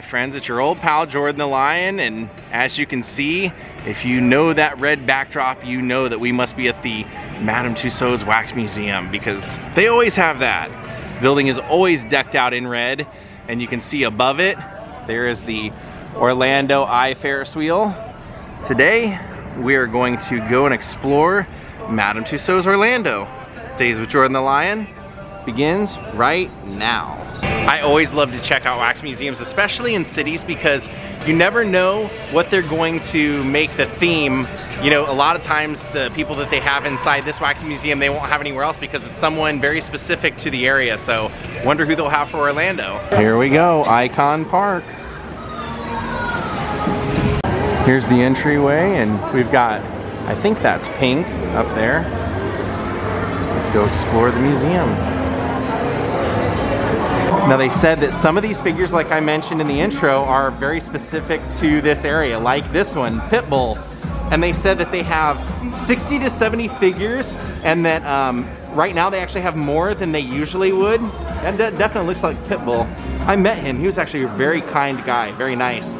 My friends. It's your old pal Jordan the Lion, and as you can see, if you know that red backdrop, you know that we must be at the Madame Tussauds Wax Museum because they always have that. The building is always decked out in red, and you can see above it, there is the Orlando Eye Ferris wheel. Today, we are going to go and explore Madame Tussauds Orlando. Daze with Jordan the Lion begins right now. I always love to check out wax museums, especially in cities because you never know what they're going to make the theme. You know, a lot of times the people that they have inside this wax museum, they won't have anywhere else because it's someone very specific to the area. So wonder who they'll have for Orlando. Here we go, Icon Park. Here's the entryway and we've got, I think that's pink up there. Let's go explore the museum. Now they said that some of these figures, like I mentioned in the intro, are very specific to this area, like this one, Pitbull. And they said that they have 60 to 70 figures and that um, right now they actually have more than they usually would. That de definitely looks like Pitbull. I met him, he was actually a very kind guy, very nice.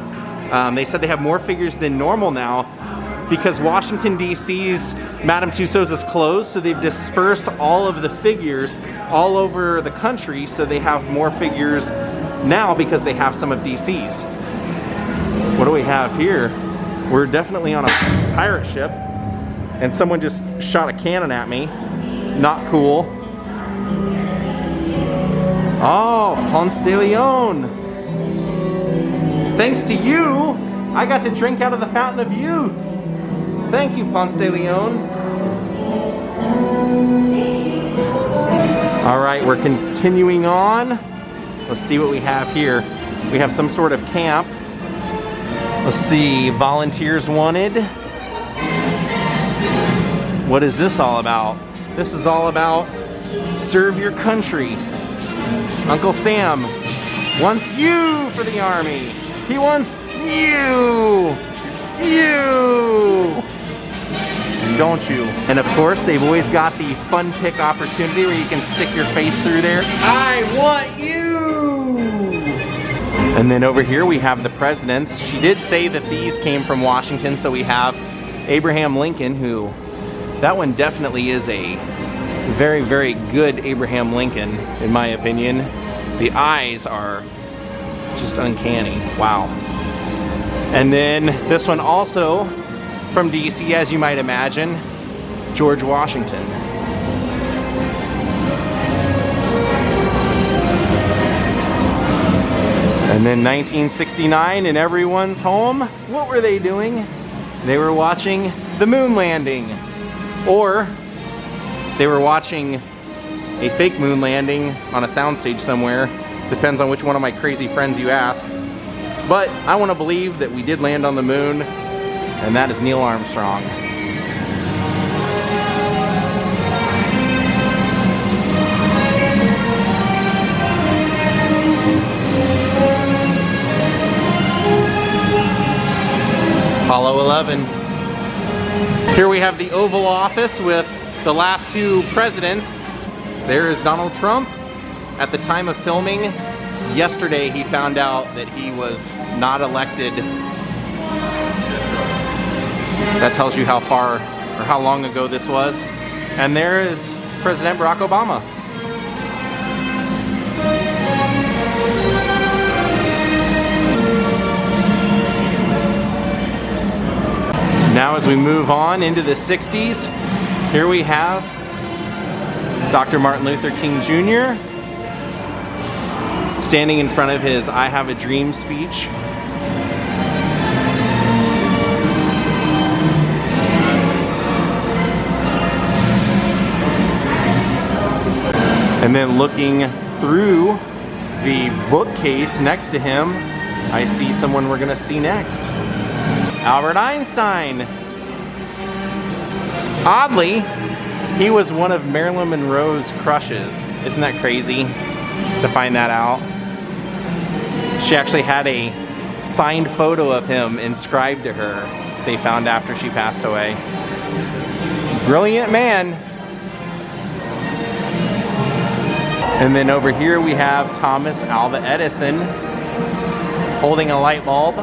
Um, they said they have more figures than normal now because Washington DC's Madame Tussauds is closed, so they've dispersed all of the figures all over the country, so they have more figures now because they have some of DC's. What do we have here? We're definitely on a pirate ship, and someone just shot a cannon at me. Not cool. Oh, Ponce de Leon. Thanks to you, I got to drink out of the fountain of youth. Thank you, Ponce de Leon. All right, we're continuing on. Let's see what we have here. We have some sort of camp. Let's see, volunteers wanted. What is this all about? This is all about serve your country. Uncle Sam wants you for the army. He wants you. You don't you? And of course, they've always got the fun pick opportunity where you can stick your face through there. I want you! And then over here we have the presidents. She did say that these came from Washington, so we have Abraham Lincoln, who, that one definitely is a very, very good Abraham Lincoln, in my opinion. The eyes are just uncanny. Wow. And then this one also from DC, as you might imagine, George Washington. And then 1969 in everyone's home, what were they doing? They were watching the moon landing. Or they were watching a fake moon landing on a soundstage somewhere. Depends on which one of my crazy friends you ask. But I want to believe that we did land on the moon and that is Neil Armstrong. Apollo 11. Here we have the Oval Office with the last two presidents. There is Donald Trump. At the time of filming, yesterday he found out that he was not elected that tells you how far or how long ago this was. And there is President Barack Obama. Now as we move on into the 60s, here we have Dr. Martin Luther King Jr. standing in front of his I Have a Dream speech And then looking through the bookcase next to him, I see someone we're gonna see next. Albert Einstein. Oddly, he was one of Marilyn Monroe's crushes. Isn't that crazy to find that out? She actually had a signed photo of him inscribed to her they found after she passed away. Brilliant man. And then over here we have Thomas Alva Edison holding a light bulb.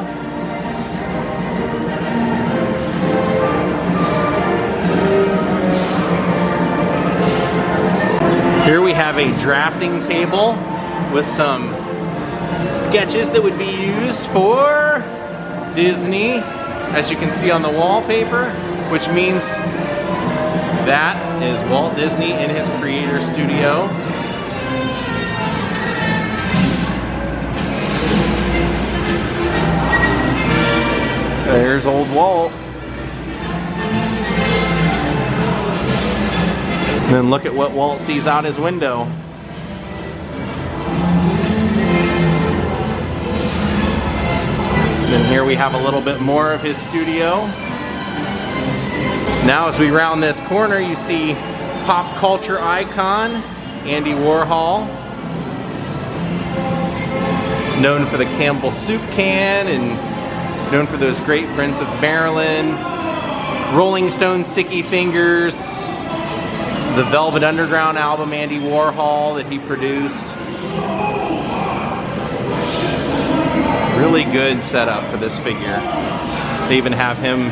Here we have a drafting table with some sketches that would be used for Disney, as you can see on the wallpaper, which means that is Walt Disney in his creator studio. There's old Walt. And then look at what Walt sees out his window. And then here we have a little bit more of his studio. Now as we round this corner, you see pop culture icon, Andy Warhol. Known for the Campbell soup can and known for those great prints of Marilyn, Rolling Stone Sticky Fingers, the Velvet Underground album Andy Warhol that he produced. Really good setup for this figure. They even have him,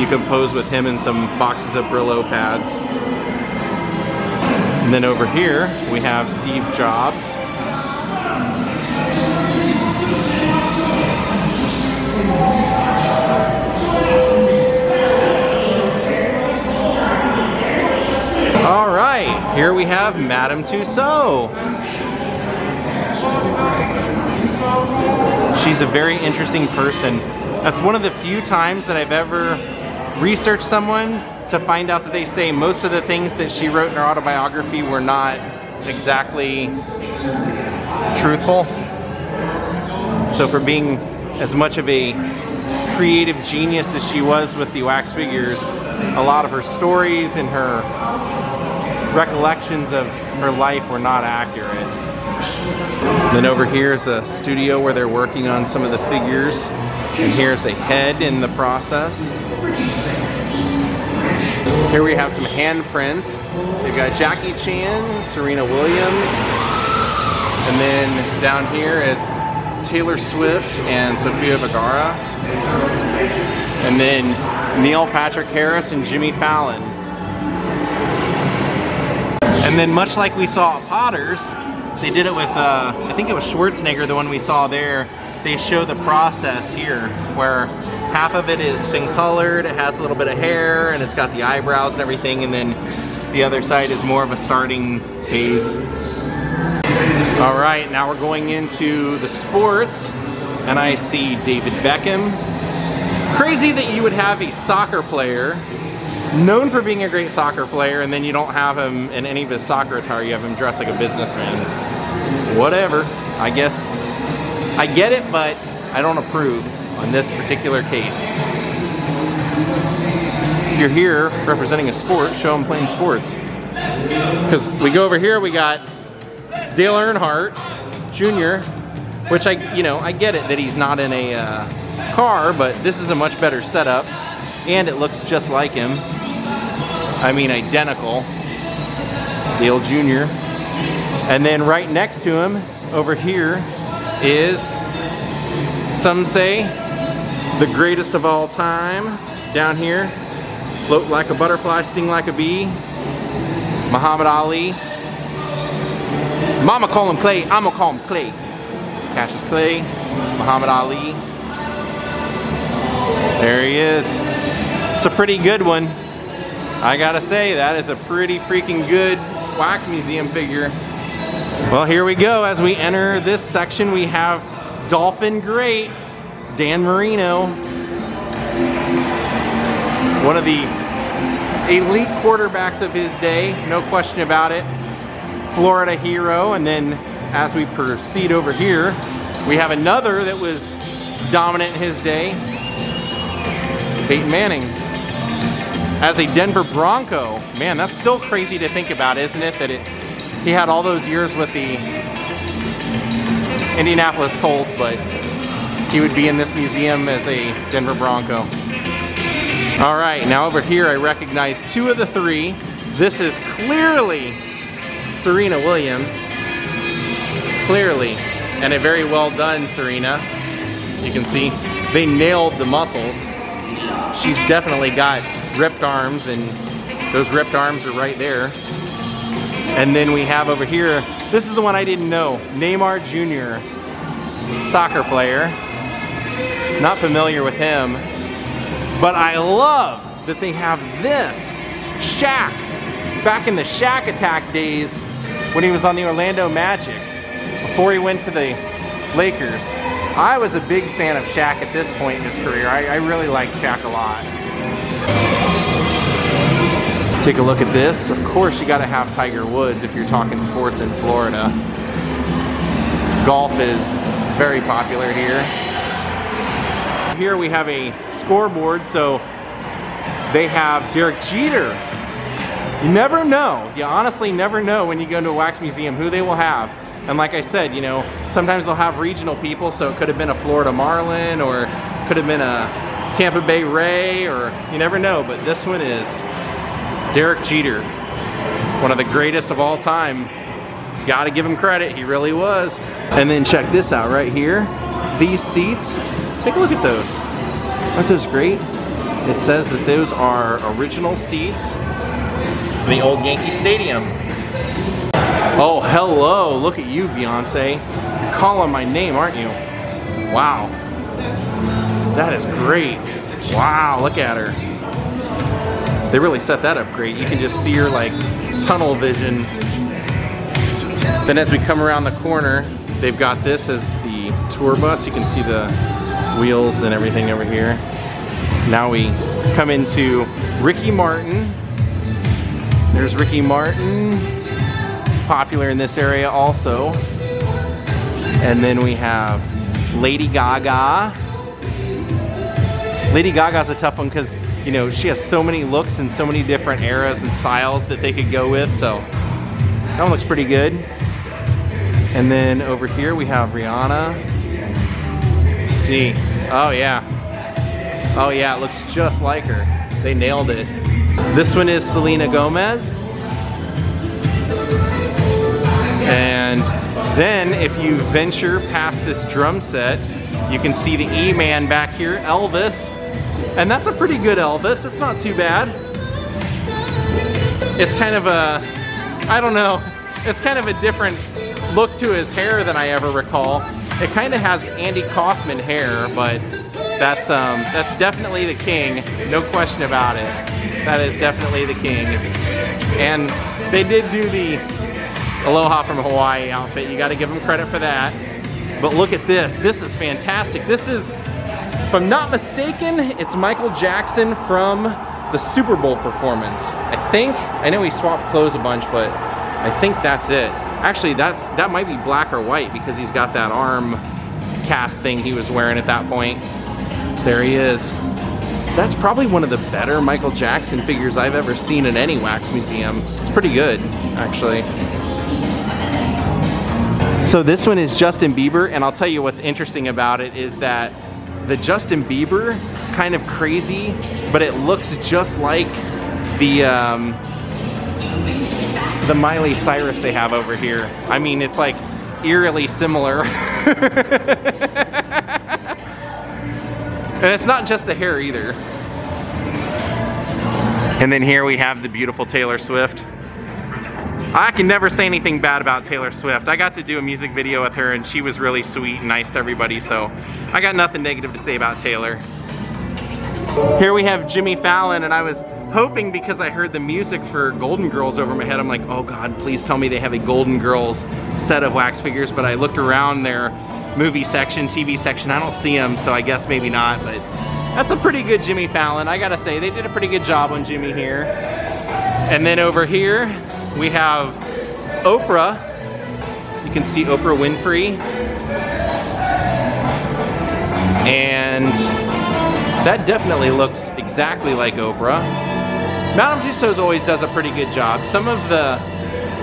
you can pose with him in some boxes of Brillo pads. And then over here, we have Steve Jobs. All right, here we have Madame Tussauds. She's a very interesting person. That's one of the few times that I've ever researched someone to find out that they say most of the things that she wrote in her autobiography were not exactly truthful. So for being as much of a creative genius as she was with the wax figures, a lot of her stories and her recollections of her life were not accurate. Then over here is a studio where they're working on some of the figures. And here's a head in the process. Here we have some handprints. They've got Jackie Chan, Serena Williams, and then down here is Taylor Swift and Sofia Vergara. And then Neil Patrick Harris and Jimmy Fallon. And then much like we saw at Potter's, they did it with, uh, I think it was Schwarzenegger, the one we saw there. They show the process here where half of it has been colored, it has a little bit of hair, and it's got the eyebrows and everything, and then the other side is more of a starting phase. All right, now we're going into the sports, and I see David Beckham. Crazy that you would have a soccer player known for being a great soccer player and then you don't have him in any of his soccer attire, you have him dressed like a businessman. Whatever, I guess I get it, but I don't approve on this particular case. If you're here representing a sport, show them playing sports. Because we go over here, we got Dale Earnhardt Jr., which I, you know, I get it that he's not in a uh, car, but this is a much better setup, and it looks just like him. I mean identical, Dale Jr. And then right next to him, over here, is, some say, the greatest of all time. Down here, float like a butterfly, sting like a bee, Muhammad Ali. Mama call him Clay, I'ma call him Clay. Cassius Clay, Muhammad Ali. There he is. It's a pretty good one. I gotta say, that is a pretty freaking good wax museum figure. Well, here we go. As we enter this section, we have Dolphin Great, Dan Marino. One of the elite quarterbacks of his day, no question about it. Florida hero. And then as we proceed over here, we have another that was dominant in his day, Peyton Manning as a Denver Bronco. Man, that's still crazy to think about, isn't it? That it he had all those years with the Indianapolis Colts, but he would be in this museum as a Denver Bronco. All right, now over here I recognize two of the three. This is clearly Serena Williams. Clearly, and a very well done Serena. You can see they nailed the muscles. She's definitely got ripped arms and those ripped arms are right there. And then we have over here, this is the one I didn't know, Neymar Jr., soccer player. Not familiar with him, but I love that they have this Shaq back in the Shaq Attack days when he was on the Orlando Magic before he went to the Lakers. I was a big fan of Shaq at this point in his career. I, I really like Shaq a lot. Take a look at this. Of course, you gotta have Tiger Woods if you're talking sports in Florida. Golf is very popular here. Here we have a scoreboard, so they have Derek Jeter. You never know. You honestly never know when you go to a wax museum who they will have. And like I said, you know, sometimes they'll have regional people, so it could have been a Florida Marlin or could have been a Tampa Bay Ray or you never know, but this one is Derek Jeter, one of the greatest of all time. Gotta give him credit, he really was. And then check this out right here. These seats, take a look at those. Aren't those great? It says that those are original seats the old Yankee Stadium. Oh, hello, look at you, Beyonce. You're calling my name, aren't you? Wow. That is great. Wow, look at her. They really set that up great. You can just see her like tunnel vision. Then as we come around the corner, they've got this as the tour bus. You can see the wheels and everything over here. Now we come into Ricky Martin. There's Ricky Martin, popular in this area also. And then we have Lady Gaga. Lady Gaga's a tough one because you know, she has so many looks and so many different eras and styles that they could go with, so that one looks pretty good. And then over here we have Rihanna. See. Oh yeah. Oh yeah, it looks just like her. They nailed it. This one is Selena Gomez. And then if you venture past this drum set, you can see the E-Man back here, Elvis. And that's a pretty good Elvis. It's not too bad. It's kind of a, I don't know, it's kind of a different look to his hair than I ever recall. It kind of has Andy Kaufman hair, but that's um, that's definitely the king, no question about it. That is definitely the king. And they did do the Aloha from Hawaii outfit. You got to give them credit for that. But look at this. This is fantastic. This is if I'm not mistaken, it's Michael Jackson from the Super Bowl performance. I think, I know he swapped clothes a bunch, but I think that's it. Actually, that's that might be black or white because he's got that arm cast thing he was wearing at that point. There he is. That's probably one of the better Michael Jackson figures I've ever seen in any wax museum. It's pretty good, actually. So this one is Justin Bieber, and I'll tell you what's interesting about it is that the Justin Bieber, kind of crazy, but it looks just like the um, the Miley Cyrus they have over here. I mean, it's like eerily similar. and it's not just the hair either. And then here we have the beautiful Taylor Swift. I can never say anything bad about Taylor Swift. I got to do a music video with her and she was really sweet and nice to everybody, so I got nothing negative to say about Taylor. Here we have Jimmy Fallon and I was hoping because I heard the music for Golden Girls over my head, I'm like, oh God, please tell me they have a Golden Girls set of wax figures, but I looked around their movie section, TV section, I don't see them, so I guess maybe not, but that's a pretty good Jimmy Fallon. I gotta say, they did a pretty good job on Jimmy here. And then over here, we have Oprah. You can see Oprah Winfrey. And that definitely looks exactly like Oprah. Madame Tussauds always does a pretty good job. Some of the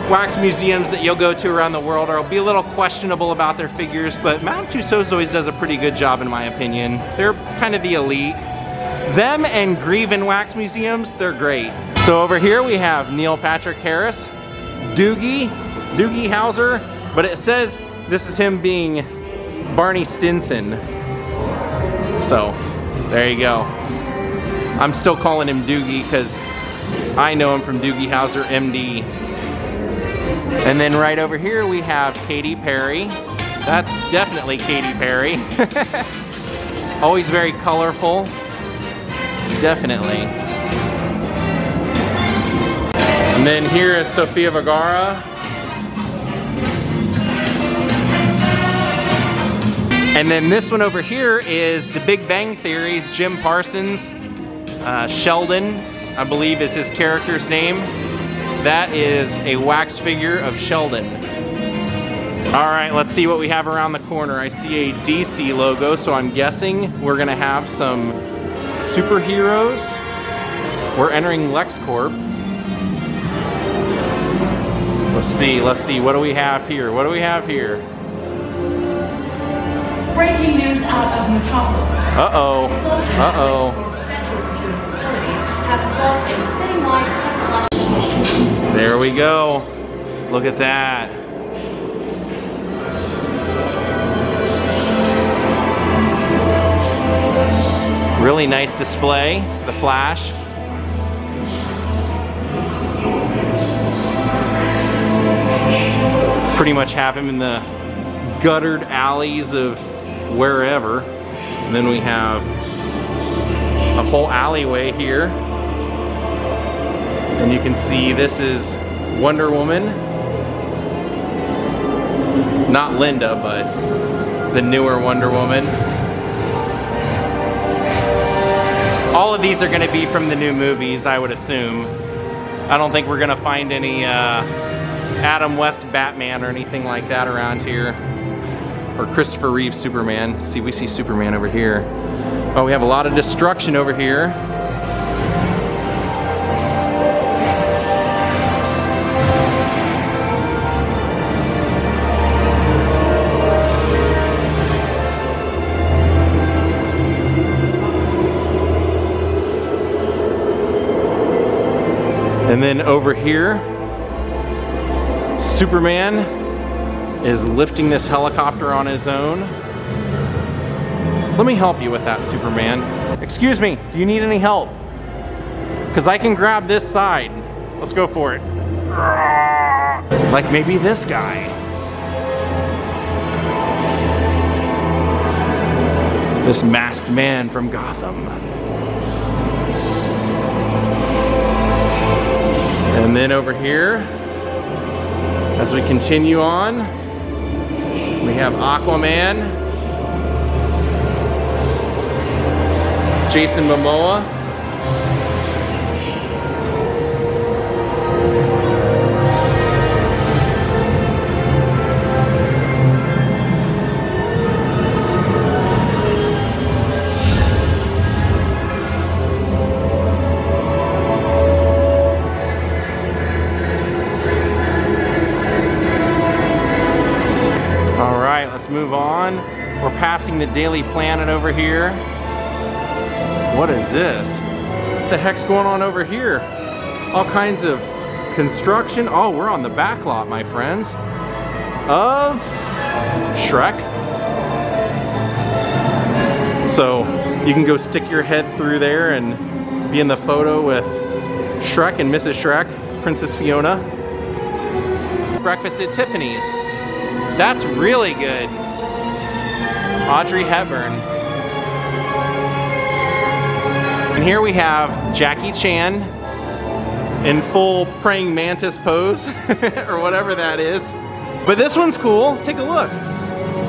wax museums that you'll go to around the world are be a little questionable about their figures, but Madame Tussauds always does a pretty good job in my opinion. They're kind of the elite. Them and Grévin Wax Museums, they're great. So over here we have Neil Patrick Harris, Doogie, Doogie Howser, but it says this is him being Barney Stinson. So, there you go. I'm still calling him Doogie because I know him from Doogie Howser MD. And then right over here we have Katy Perry. That's definitely Katy Perry. Always very colorful. Definitely. And then here is Sofia Vergara. And then this one over here is The Big Bang Theory's Jim Parsons. Uh, Sheldon, I believe is his character's name. That is a wax figure of Sheldon. All right, let's see what we have around the corner. I see a DC logo, so I'm guessing we're gonna have some superheroes. We're entering LexCorp. Let's see, let's see, what do we have here? What do we have here? Breaking news out of Metropolis. Uh-oh, Explosion uh-oh. There we go. Look at that. Really nice display, the flash. Pretty much have him in the guttered alleys of wherever. And then we have a whole alleyway here. And you can see this is Wonder Woman. Not Lynda, but the newer Wonder Woman. All of these are going to be from the new movies, I would assume. I don't think we're going to find any uh, Adam West Batman or anything like that around here. Or Christopher Reeve Superman. See, we see Superman over here. Oh, we have a lot of destruction over here. And then over here, Superman is lifting this helicopter on his own. Let me help you with that, Superman. Excuse me, do you need any help? Because I can grab this side. Let's go for it. Like maybe this guy. This masked man from Gotham. And then over here, as we continue on, we have Aquaman, Jason Momoa, right, let's move on. We're passing the Daily Planet over here. What is this? What the heck's going on over here? All kinds of construction. Oh, we're on the back lot, my friends, of Shrek. So you can go stick your head through there and be in the photo with Shrek and Mrs. Shrek, Princess Fiona. Breakfast at Tiffany's. That's really good. Audrey Hepburn. And here we have Jackie Chan in full praying mantis pose, or whatever that is. But this one's cool. Take a look.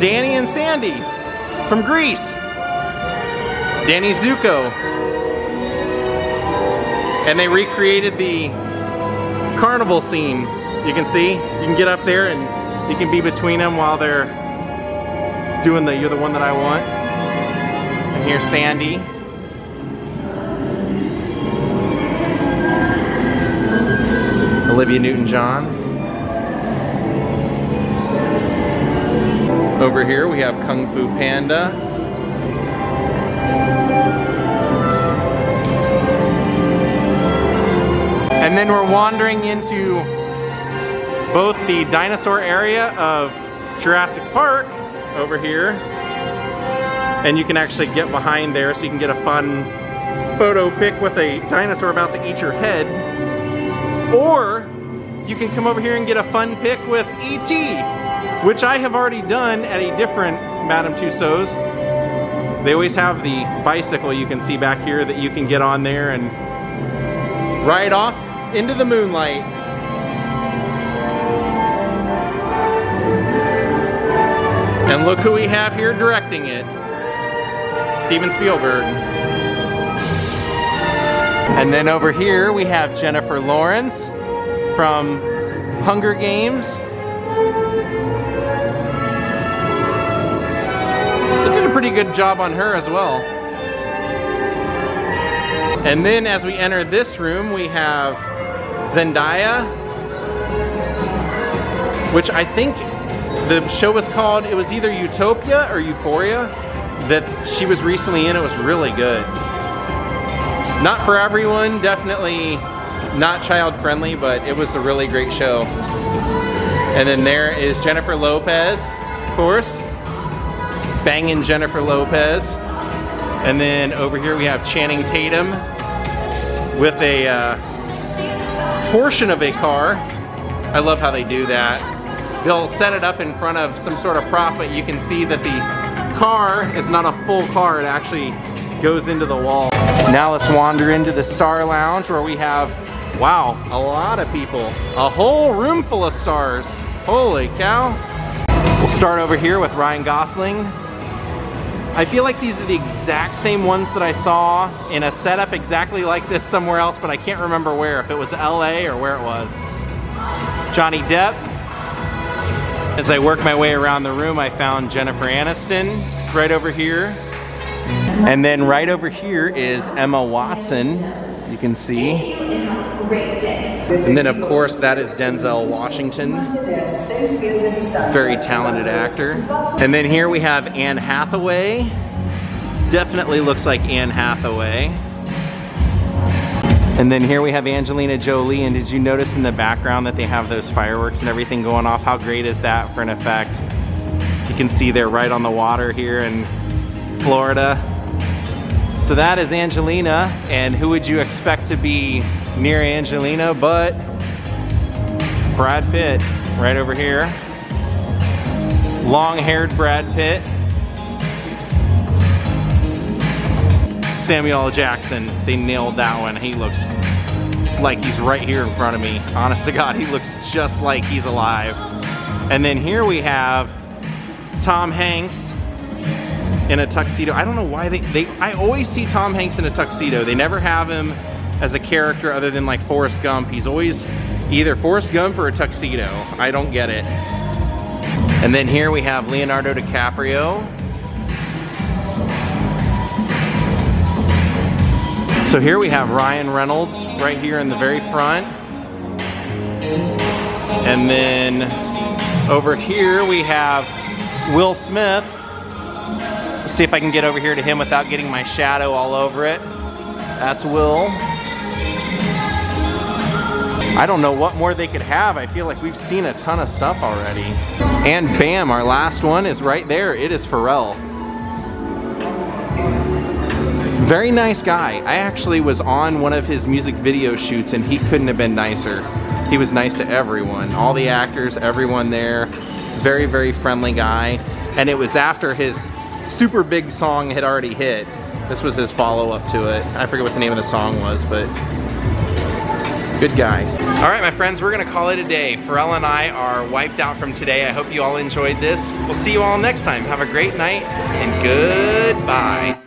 Danny and Sandy from Grease. Danny Zuko. And they recreated the carnival scene. You can see, you can get up there and you can be between them while they're doing the you're the one that I want. And here's Sandy. Olivia Newton-John. Over here we have Kung Fu Panda. And then we're wandering into both the dinosaur area of Jurassic Park over here And you can actually get behind there so you can get a fun photo pic with a dinosaur about to eat your head. Or you can come over here and get a fun pic with E.T., which I have already done at a different Madame Tussauds. They always have the bicycle you can see back here that you can get on there and ride off into the moonlight. And look who we have here directing it. Steven Spielberg. And then over here we have Jennifer Lawrence from Hunger Games. They did a pretty good job on her as well. And then as we enter this room, we have Zendaya, which I think the show was called, it was either Utopia or Euphoria that she was recently in. It was really good. Not for everyone, definitely not child friendly, but it was a really great show. And then there is Jennifer Lopez, of course. Banging Jennifer Lopez. And then over here we have Channing Tatum with a uh, portion of a car. I love how they do that they'll set it up in front of some sort of prop, but you can see that the car is not a full car, it actually goes into the wall. Now let's wander into the Star Lounge where we have, wow, a lot of people. A whole room full of stars. Holy cow. We'll start over here with Ryan Gosling. I feel like these are the exact same ones that I saw in a setup exactly like this somewhere else, but I can't remember where, if it was LA or where it was. Johnny Depp, as I work my way around the room, I found Jennifer Aniston right over here. And then right over here is Emma Watson, you can see. And then of course that is Denzel Washington, very talented actor. And then here we have Anne Hathaway. Definitely looks like Anne Hathaway. And then here we have Angelina Jolie, and did you notice in the background that they have those fireworks and everything going off? How great is that for an effect? You can see they're right on the water here in Florida. So that is Angelina, and who would you expect to be near Angelina but Brad Pitt, right over here. Long-haired Brad Pitt. Samuel L. Jackson, they nailed that one. He looks like he's right here in front of me. Honest to God, he looks just like he's alive. And then here we have Tom Hanks in a tuxedo. I don't know why they, they, I always see Tom Hanks in a tuxedo. They never have him as a character other than like Forrest Gump. He's always either Forrest Gump or a tuxedo. I don't get it. And then here we have Leonardo DiCaprio So here we have Ryan Reynolds right here in the very front. And then over here we have Will Smith. Let's see if I can get over here to him without getting my shadow all over it. That's Will. I don't know what more they could have. I feel like we've seen a ton of stuff already. And bam, our last one is right there. It is Pharrell. Very nice guy. I actually was on one of his music video shoots and he couldn't have been nicer. He was nice to everyone, all the actors, everyone there. Very, very friendly guy. And it was after his super big song had already hit. This was his follow-up to it. I forget what the name of the song was, but good guy. All right, my friends, we're gonna call it a day. Pharrell and I are wiped out from today. I hope you all enjoyed this. We'll see you all next time. Have a great night and goodbye.